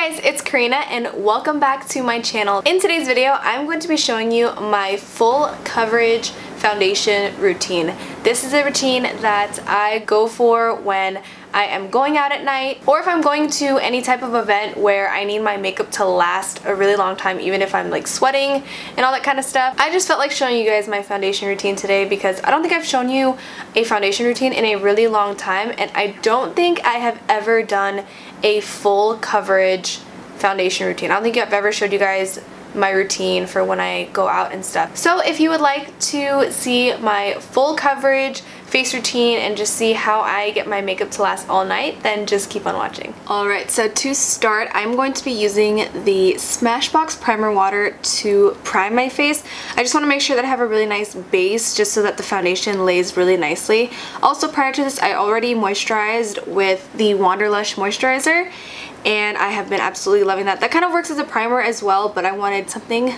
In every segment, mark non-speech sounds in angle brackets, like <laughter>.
guys, it's Karina and welcome back to my channel. In today's video, I'm going to be showing you my full coverage foundation routine. This is a routine that I go for when I am going out at night or if I'm going to any type of event where I need my makeup to last a really long time even if I'm like sweating and all that kind of stuff. I just felt like showing you guys my foundation routine today because I don't think I've shown you a foundation routine in a really long time and I don't think I have ever done a full coverage foundation routine. I don't think I've ever showed you guys my routine for when I go out and stuff. So if you would like to see my full coverage face routine and just see how I get my makeup to last all night, then just keep on watching. Alright, so to start, I'm going to be using the Smashbox Primer Water to prime my face. I just want to make sure that I have a really nice base just so that the foundation lays really nicely. Also, prior to this, I already moisturized with the Wanderlush Moisturizer and I have been absolutely loving that. That kind of works as a primer as well, but I wanted something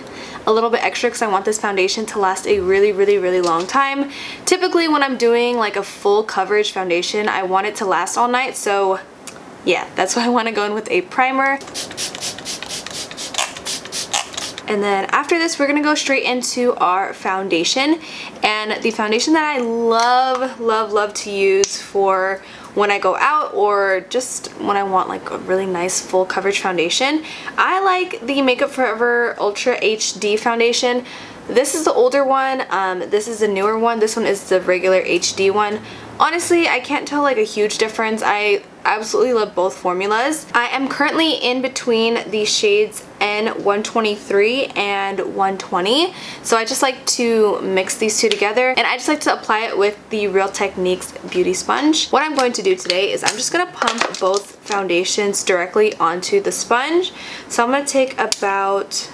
a little bit extra because I want this foundation to last a really, really, really long time. Typically when I'm doing like a full coverage foundation, I want it to last all night, so yeah, that's <laughs> why I want to go in with a primer. And then after this, we're going to go straight into our foundation. And the foundation that I love, love, love to use for when I go out or just when I want like a really nice full coverage foundation. I like the Makeup Forever Ultra HD foundation. This is the older one, um, this is the newer one, this one is the regular HD one. Honestly, I can't tell like a huge difference. I absolutely love both formulas. I am currently in between the shades N123 and 120. So I just like to mix these two together and I just like to apply it with the Real Techniques Beauty Sponge. What I'm going to do today is I'm just going to pump both foundations directly onto the sponge. So I'm going to take about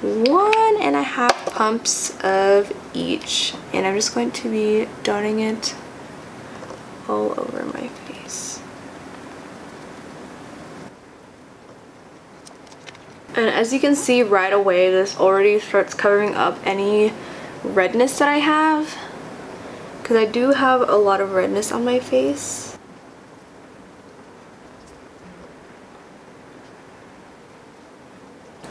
one and a half pumps of each and I'm just going to be dotting it all over my face. And as you can see right away, this already starts covering up any redness that I have. Because I do have a lot of redness on my face.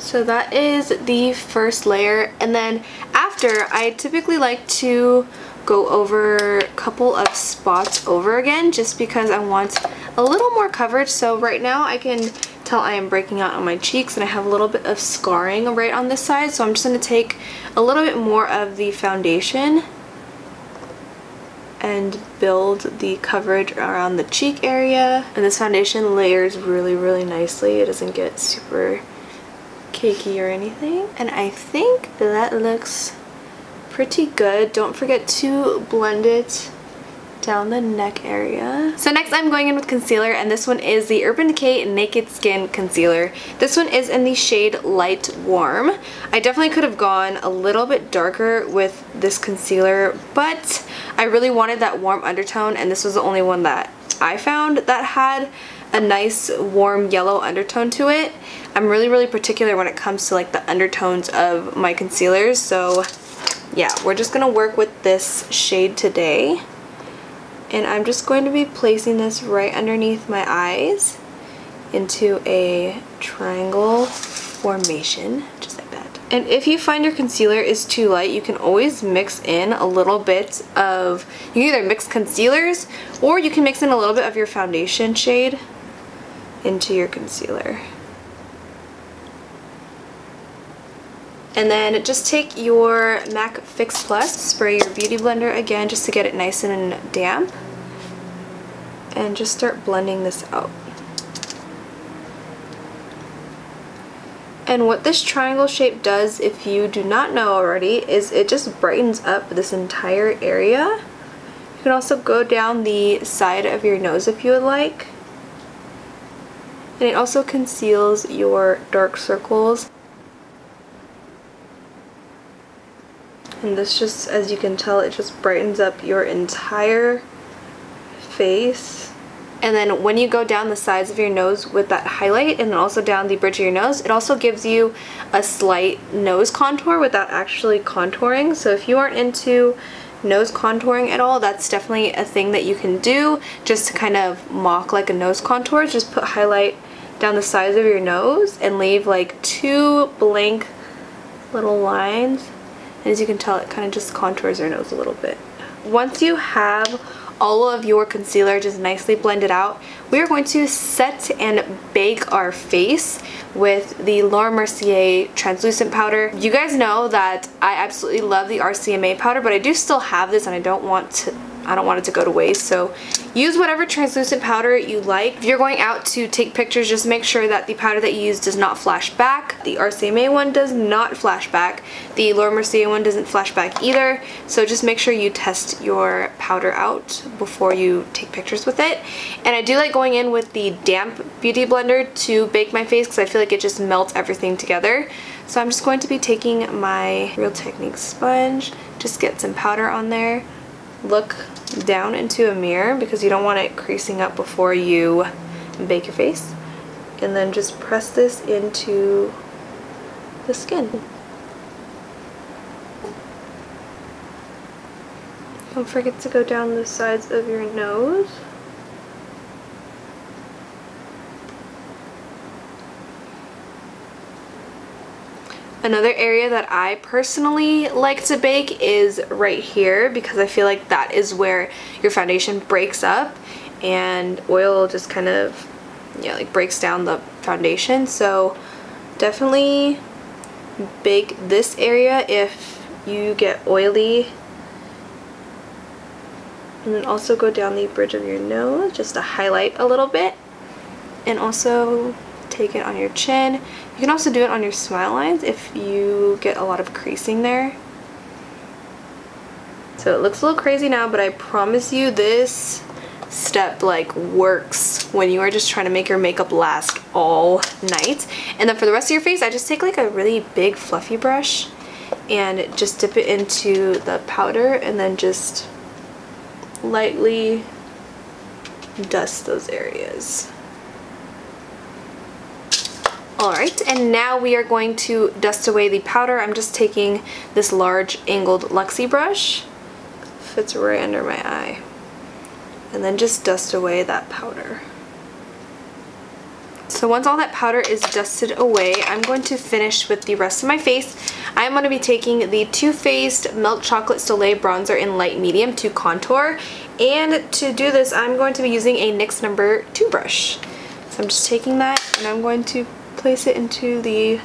So that is the first layer. And then after, I typically like to go over a couple of spots over again just because I want a little more coverage. So right now I can tell I am breaking out on my cheeks and I have a little bit of scarring right on this side. So I'm just going to take a little bit more of the foundation and build the coverage around the cheek area. And this foundation layers really, really nicely. It doesn't get super cakey or anything. And I think that looks pretty good. Don't forget to blend it down the neck area. So next I'm going in with concealer and this one is the Urban Decay Naked Skin Concealer. This one is in the shade Light Warm. I definitely could have gone a little bit darker with this concealer but I really wanted that warm undertone and this was the only one that I found that had a nice warm yellow undertone to it. I'm really really particular when it comes to like the undertones of my concealers so yeah, we're just going to work with this shade today. And I'm just going to be placing this right underneath my eyes into a triangle formation, just like that. And if you find your concealer is too light, you can always mix in a little bit of, you either mix concealers or you can mix in a little bit of your foundation shade into your concealer. And then just take your MAC Fix Plus, spray your Beauty Blender again just to get it nice and damp. And just start blending this out. And what this triangle shape does, if you do not know already, is it just brightens up this entire area. You can also go down the side of your nose if you would like. And it also conceals your dark circles. And this just as you can tell it just brightens up your entire face. And then when you go down the sides of your nose with that highlight and then also down the bridge of your nose it also gives you a slight nose contour without actually contouring. So if you aren't into nose contouring at all that's definitely a thing that you can do just to kind of mock like a nose contour. Just put highlight down the sides of your nose and leave like two blank little lines. And as you can tell, it kind of just contours your nose a little bit. Once you have all of your concealer just nicely blended out, we are going to set and bake our face with the Laura Mercier translucent powder. You guys know that I absolutely love the RCMA powder, but I do still have this and I don't want to I don't want it to go to waste. So use whatever translucent powder you like. If you're going out to take pictures, just make sure that the powder that you use does not flash back. The RCMA one does not flash back. The Laura Mercier one doesn't flash back either. So just make sure you test your powder out before you take pictures with it. And I do like going in with the damp beauty blender to bake my face because I feel like it just melts everything together. So I'm just going to be taking my Real Techniques sponge, just get some powder on there, look down into a mirror because you don't want it creasing up before you bake your face. And then just press this into the skin. Don't forget to go down the sides of your nose. Another area that I personally like to bake is right here because I feel like that is where your foundation breaks up and oil just kind of yeah like breaks down the foundation. So definitely bake this area if you get oily. And then also go down the bridge of your nose just to highlight a little bit. And also take it on your chin. You can also do it on your smile lines if you get a lot of creasing there. So it looks a little crazy now, but I promise you this step like works when you are just trying to make your makeup last all night. And then for the rest of your face, I just take like a really big fluffy brush and just dip it into the powder and then just lightly dust those areas. Alright, and now we are going to dust away the powder. I'm just taking this large angled Luxie brush. Fits right under my eye. And then just dust away that powder. So once all that powder is dusted away, I'm going to finish with the rest of my face. I'm going to be taking the Too Faced Milk Chocolate Soleil Bronzer in Light Medium to contour. And to do this, I'm going to be using a NYX number 2 brush. So I'm just taking that and I'm going to place it into the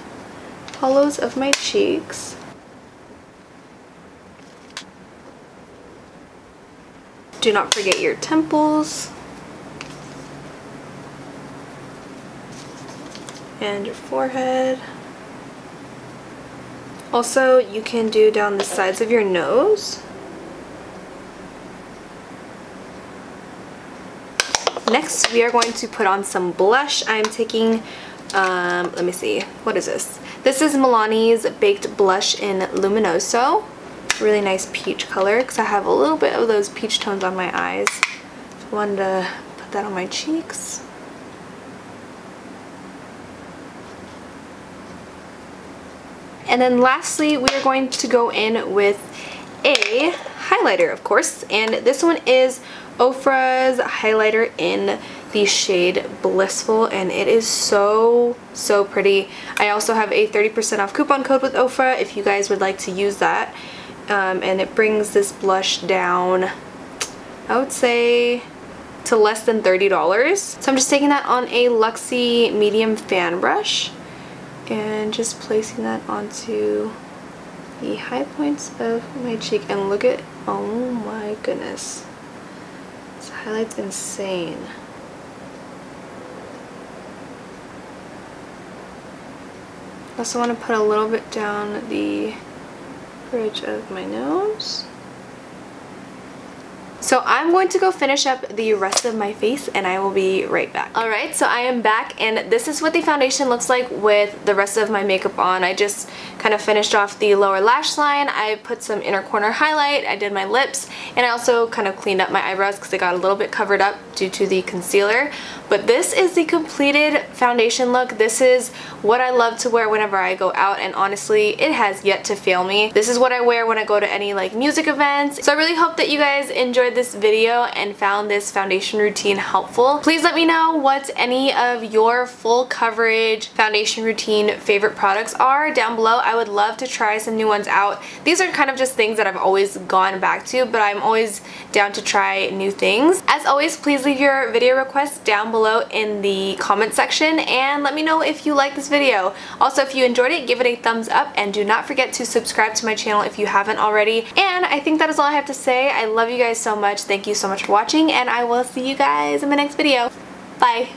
hollows of my cheeks. Do not forget your temples. And your forehead. Also, you can do down the sides of your nose. Next, we are going to put on some blush. I'm taking um, let me see, what is this? This is Milani's Baked Blush in Luminoso. Really nice peach color because I have a little bit of those peach tones on my eyes. Wanted to put that on my cheeks. And then lastly, we are going to go in with a highlighter, of course. And this one is Ofra's highlighter in the shade Blissful and it is so, so pretty. I also have a 30% off coupon code with Ofra if you guys would like to use that. Um, and it brings this blush down, I would say, to less than $30. So I'm just taking that on a Luxie medium fan brush and just placing that onto the high points of my cheek and look at oh my goodness highlight's insane also want to put a little bit down the bridge of my nose. So I'm going to go finish up the rest of my face and I will be right back. Alright, so I am back and this is what the foundation looks like with the rest of my makeup on. I just kind of finished off the lower lash line. I put some inner corner highlight, I did my lips, and I also kind of cleaned up my eyebrows because they got a little bit covered up due to the concealer. But this is the completed foundation look. This is what I love to wear whenever I go out and honestly, it has yet to fail me. This is what I wear when I go to any like music events. So I really hope that you guys enjoyed enjoyed this video and found this foundation routine helpful. Please let me know what any of your full coverage foundation routine favorite products are down below. I would love to try some new ones out. These are kind of just things that I've always gone back to, but I'm always down to try new things. As always, please leave your video requests down below in the comment section and let me know if you like this video. Also, if you enjoyed it, give it a thumbs up and do not forget to subscribe to my channel if you haven't already. And I think that is all I have to say. I love you guys so much. Thank you so much for watching and I will see you guys in my next video. Bye.